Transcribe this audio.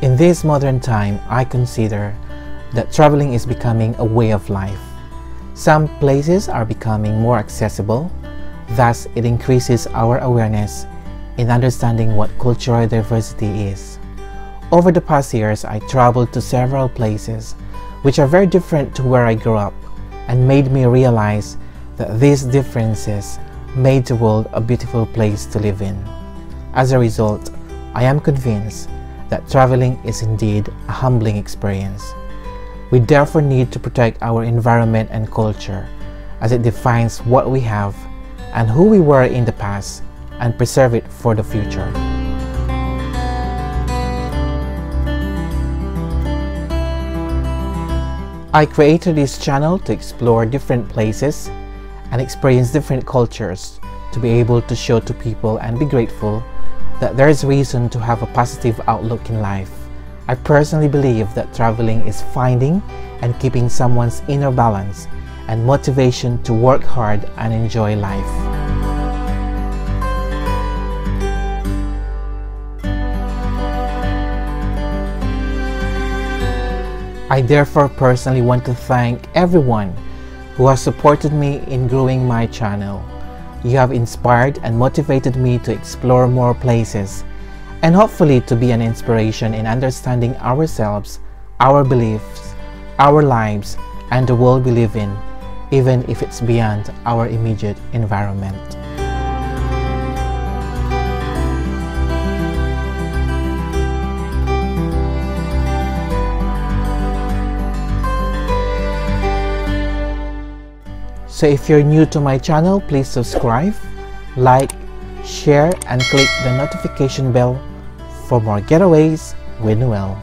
In this modern time, I consider that traveling is becoming a way of life. Some places are becoming more accessible, thus it increases our awareness in understanding what cultural diversity is. Over the past years, I traveled to several places which are very different to where I grew up and made me realize that these differences made the world a beautiful place to live in. As a result, I am convinced that traveling is indeed a humbling experience. We therefore need to protect our environment and culture as it defines what we have and who we were in the past and preserve it for the future. I created this channel to explore different places and experience different cultures to be able to show to people and be grateful that there is reason to have a positive outlook in life. I personally believe that traveling is finding and keeping someone's inner balance and motivation to work hard and enjoy life. I therefore personally want to thank everyone who has supported me in growing my channel. You have inspired and motivated me to explore more places and hopefully to be an inspiration in understanding ourselves, our beliefs, our lives, and the world we live in, even if it's beyond our immediate environment. So if you're new to my channel, please subscribe, like, share, and click the notification bell for more getaways with Noel.